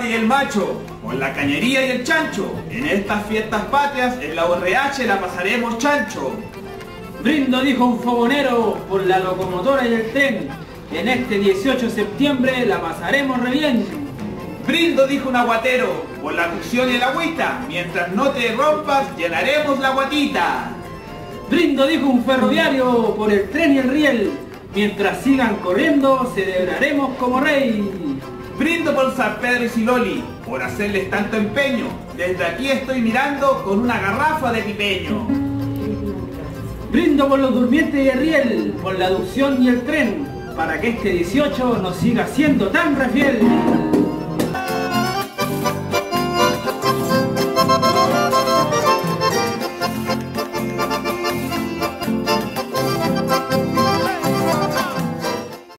y el macho, por la cañería y el chancho. En estas fiestas patrias, en la URH la pasaremos chancho. Brindo, dijo un fogonero, por la locomotora y el tren. En este 18 de septiembre la pasaremos re bien. Brindo, dijo un aguatero, por la cocción y el agüita. Mientras no te rompas, llenaremos la guatita. Brindo, dijo un ferroviario, por el tren y el riel. Mientras sigan corriendo, celebraremos como rey. Brindo por San Pedro y Siloli, por hacerles tanto empeño. Desde aquí estoy mirando con una garrafa de pipeño. Brindo por los durmientes y el riel, por la aducción y el tren, para que este 18 nos siga siendo tan refiel.